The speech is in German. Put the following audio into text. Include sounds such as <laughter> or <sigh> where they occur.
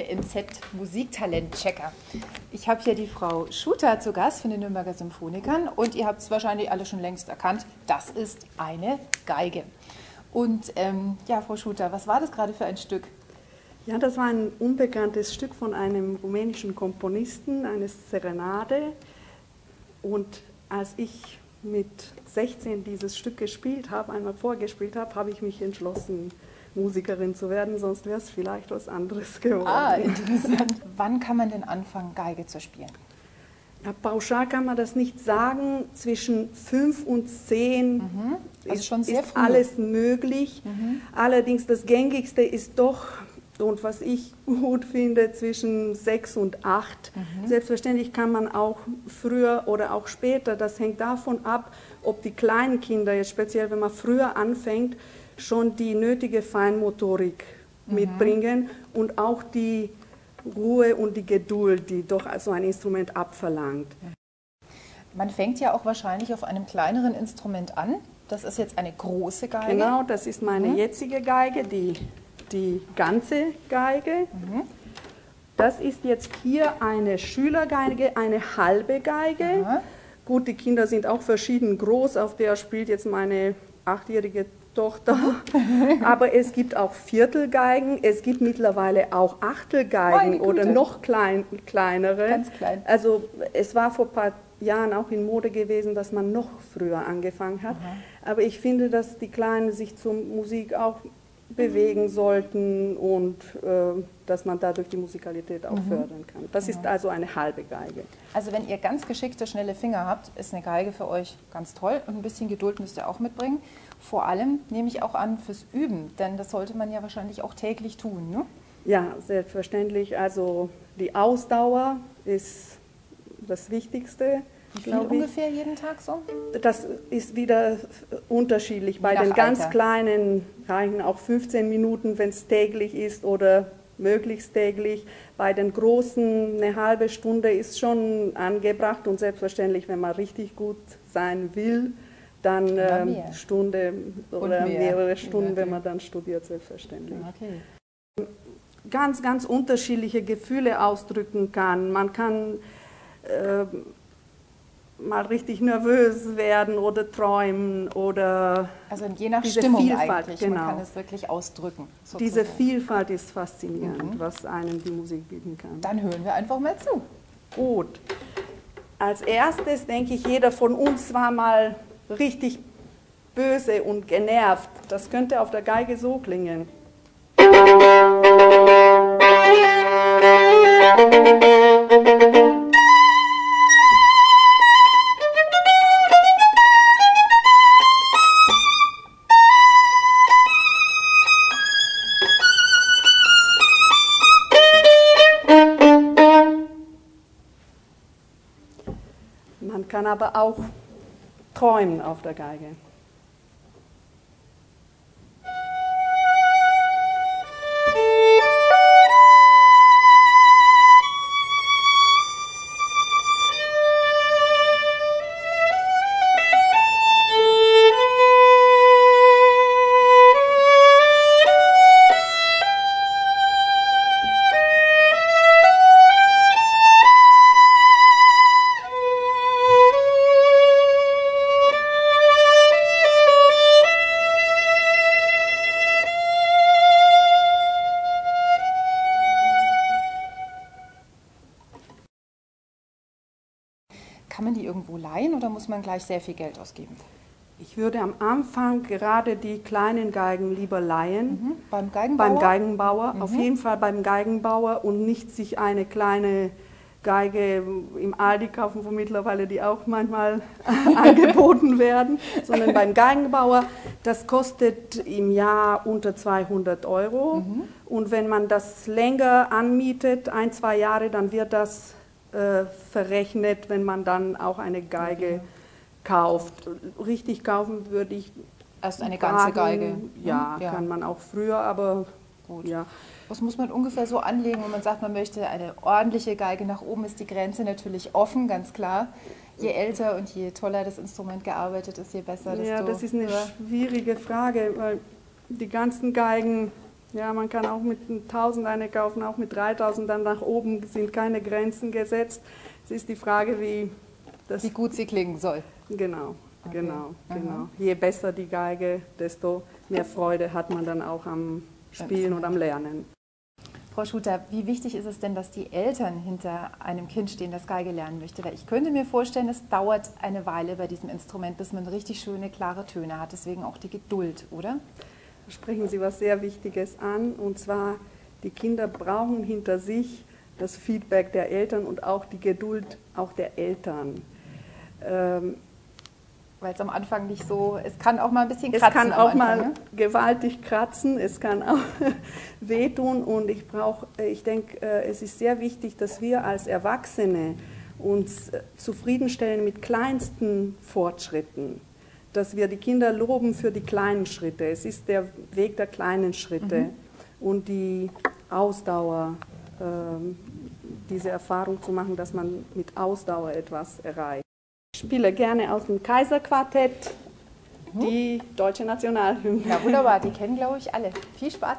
MZ Musiktalent-Checker. Ich habe hier die Frau Schuter zu Gast von den Nürnberger Symphonikern und ihr habt es wahrscheinlich alle schon längst erkannt, das ist eine Geige. Und ähm, ja, Frau Schuter, was war das gerade für ein Stück? Ja, das war ein unbekanntes Stück von einem rumänischen Komponisten, eine Serenade. Und als ich mit 16 dieses Stück gespielt habe, einmal vorgespielt habe, habe ich mich entschlossen, Musikerin zu werden, sonst wäre es vielleicht was anderes geworden. Ah, interessant. <laughs> Wann kann man denn anfangen, Geige zu spielen? Ja, pauschal kann man das nicht sagen. Zwischen fünf und zehn mhm. also ist, schon sehr ist alles möglich. Mhm. Allerdings das Gängigste ist doch und was ich <laughs> gut finde, zwischen sechs und acht. Mhm. Selbstverständlich kann man auch früher oder auch später, das hängt davon ab, ob die kleinen Kinder, jetzt speziell wenn man früher anfängt, schon die nötige Feinmotorik mhm. mitbringen und auch die Ruhe und die Geduld, die doch so ein Instrument abverlangt. Man fängt ja auch wahrscheinlich auf einem kleineren Instrument an. Das ist jetzt eine große Geige. Genau, das ist meine mhm. jetzige Geige, die die ganze Geige. Mhm. Das ist jetzt hier eine Schülergeige, eine halbe Geige. Mhm. Gut, die Kinder sind auch verschieden groß. Auf der spielt jetzt meine achtjährige Tochter. <laughs> Aber es gibt auch Viertelgeigen, es gibt mittlerweile auch Achtelgeigen oder noch klein, kleinere. Ganz klein. Also es war vor ein paar Jahren auch in Mode gewesen, dass man noch früher angefangen hat. Aha. Aber ich finde, dass die Kleinen sich zur Musik auch bewegen sollten und äh, dass man dadurch die Musikalität auch mhm. fördern kann. Das ist also eine halbe Geige. Also wenn ihr ganz geschickte, schnelle Finger habt, ist eine Geige für euch ganz toll und ein bisschen Geduld müsst ihr auch mitbringen. Vor allem nehme ich auch an fürs Üben, denn das sollte man ja wahrscheinlich auch täglich tun. Ne? Ja, selbstverständlich. Also die Ausdauer ist das Wichtigste. Wie viel ungefähr jeden Tag so? Das ist wieder unterschiedlich. Bei den ganz Alter. kleinen reichen auch 15 Minuten, wenn es täglich ist oder möglichst täglich. Bei den großen eine halbe Stunde ist schon angebracht und selbstverständlich, wenn man richtig gut sein will, dann ähm, Stunde oder mehr. mehrere Stunden, wenn man dann studiert, selbstverständlich. Okay. Ganz, ganz unterschiedliche Gefühle ausdrücken kann. Man kann äh, mal richtig nervös werden oder träumen oder also je nach diese Stimmung Vielfalt, eigentlich. Genau. Man kann es wirklich ausdrücken. Sozusagen. Diese Vielfalt ist faszinierend, mhm. was einem die Musik bieten kann. Dann hören wir einfach mal zu. Gut. Als erstes denke ich, jeder von uns war mal richtig böse und genervt. Das könnte auf der Geige so klingen. kann aber auch träumen auf der Geige. Irgendwo leihen oder muss man gleich sehr viel Geld ausgeben? Ich würde am Anfang gerade die kleinen Geigen lieber leihen. Mhm. Beim Geigenbauer? Beim Geigenbauer, mhm. auf jeden Fall beim Geigenbauer und nicht sich eine kleine Geige im Aldi kaufen, wo mittlerweile die auch manchmal <laughs> angeboten werden, sondern beim Geigenbauer. Das kostet im Jahr unter 200 Euro. Mhm. Und wenn man das länger anmietet, ein, zwei Jahre, dann wird das äh, verrechnet, wenn man dann auch eine Geige kauft. Richtig kaufen würde ich. Erst eine ganze sagen, Geige. Ja, ja, kann man auch früher, aber gut. Ja. Was muss man ungefähr so anlegen, wenn man sagt, man möchte eine ordentliche Geige? Nach oben ist die Grenze natürlich offen, ganz klar. Je älter und je toller das Instrument gearbeitet ist, je besser. Ja, das ist eine schwierige Frage, weil die ganzen Geigen Ja, man kann auch mit 1000 eine kaufen, auch mit 3000, dann nach oben sind keine Grenzen gesetzt. Es ist die Frage, wie das. Wie gut sie klingen soll. Genau, okay. genau, genau. Je besser die Geige, desto mehr Freude hat man dann auch am Spielen und am Lernen. Frau Schuter, wie wichtig ist es denn, dass die Eltern hinter einem Kind stehen, das Geige lernen möchte? Weil ich könnte mir vorstellen, es dauert eine Weile bei diesem Instrument, bis man richtig schöne, klare Töne hat. Deswegen auch die Geduld, oder? Da sprechen Sie was sehr Wichtiges an. Und zwar, die Kinder brauchen hinter sich das Feedback der Eltern und auch die Geduld auch der Eltern. Ähm, weil es am Anfang nicht so, es kann auch mal ein bisschen kratzen. Es kann auch Anfang, mal ne? gewaltig kratzen, es kann auch <laughs> wehtun und ich brauche, ich denke, äh, es ist sehr wichtig, dass wir als Erwachsene uns äh, zufriedenstellen mit kleinsten Fortschritten, dass wir die Kinder loben für die kleinen Schritte. Es ist der Weg der kleinen Schritte mhm. und die Ausdauer, ähm, diese Erfahrung zu machen, dass man mit Ausdauer etwas erreicht. Ich spiele gerne aus dem Kaiserquartett die deutsche Nationalhymne. Ja, wunderbar, die <laughs> kennen, glaube ich, alle. Viel Spaß.